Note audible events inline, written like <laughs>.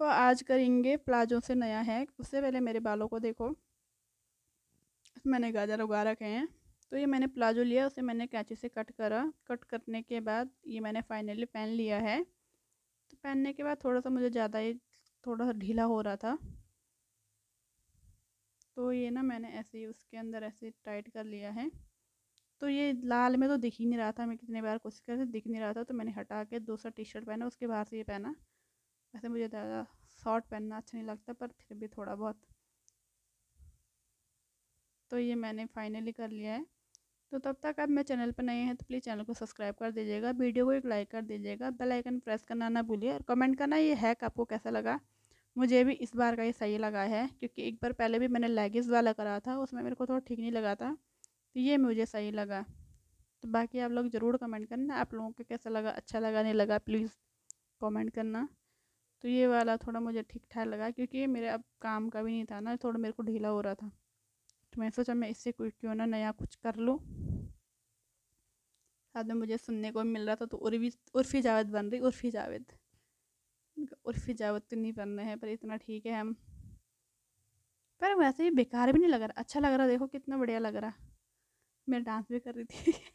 तो आज करेंगे प्लाजो से नया है उससे पहले मेरे बालों को देखो। मैंने गाजर उगा रखे हैं। तो ये मैंने प्लाजो लिया, उसे मैंने कैंची से कट करा। कट करने के बाद ये मैंने फाइनली पहन लिया है। तो पहनने के बाद थोड़ा सा मुझे ज़्यादा ही, थोड़ा सा ढीला हो रहा था। तो ये ना मैंने ऐसे ही उसके अंदर ऐसे टाइट कर लिया है। तो ये लाल में तो दिख ही नहीं रहा था। मैं कितनी बार कोशिश कर दिख नहीं रहा था। तो मैंने हटा के दूसरा टी शर्ट पहना, उसके बाहर से ये पहना। वैसे मुझे ज़्यादा शॉर्ट पहनना अच्छा नहीं लगता, पर फिर भी थोड़ा बहुत। तो ये मैंने फाइनली कर लिया है। तो तब तक आप मेरे चैनल पर नए हैं तो प्लीज़ चैनल को सब्सक्राइब कर दीजिएगा, वीडियो को एक लाइक कर दीजिएगा बेल आइकन प्रेस करना ना भूलिए और कमेंट करना ये हैक आपको कैसा लगा। मुझे भी इस बार का ये सही लगा है, क्योंकि एक बार पहले भी मैंने लेगिस वाला करा था, उसमें मेरे को थोड़ा ठीक नहीं लगा था तो ये मुझे सही लगा। तो बाकी आप लोग ज़रूर कमेंट करना, आप लोगों को कैसा लगा अच्छा लगा, नहीं लगा प्लीज़ कमेंट करना। तो ये वाला थोड़ा मुझे ठीक ठाक लगा क्योंकि ये मेरे अब काम का भी नहीं था ना, थोड़ा मेरे को ढीला हो रहा था। तो मैं सोचा मैं इससे कोई क्यों ना नया कुछ कर लूँ। साथ में मुझे सुनने को मिल रहा था तो उर्फी उर्फी जावेद बन रही उर्फी जावेद। उर्फी जावेद तो नहीं बन रहे हैं, पर इतना ठीक है हम। पर वैसे ही बेकार भी नहीं लग रहा अच्छा लग रहा, देखो कितना बढ़िया लग रहा। मैं डांस भी कर रही थी। <laughs>